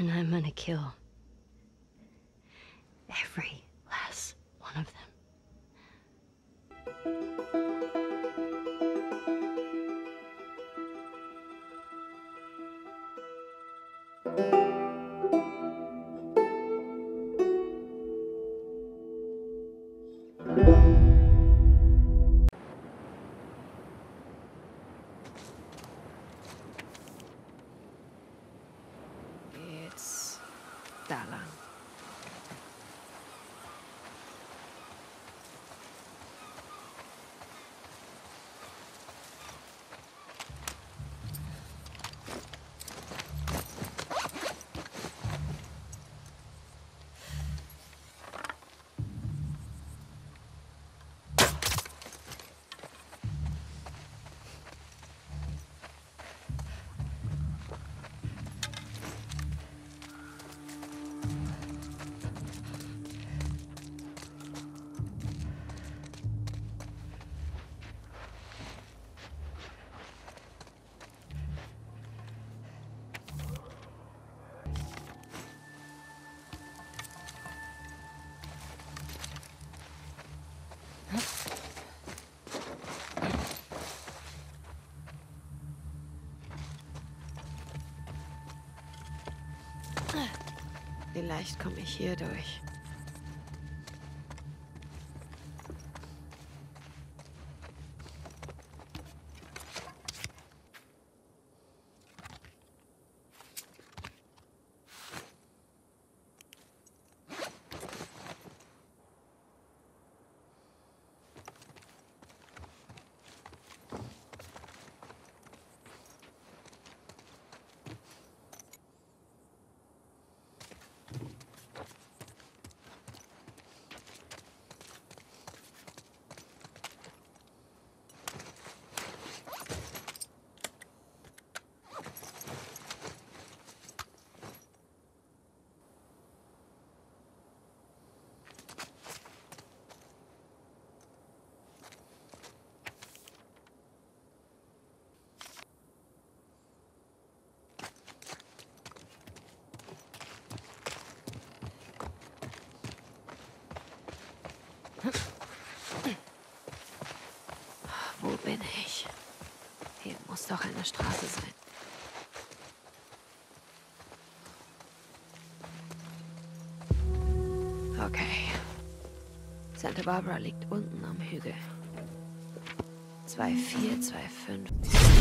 And I'm gonna kill every last one of them. Jetzt Vielleicht komme ich hier durch. Wo bin ich? Hier muss doch eine Straße sein. Okay. Santa Barbara liegt unten am Hügel. 2425.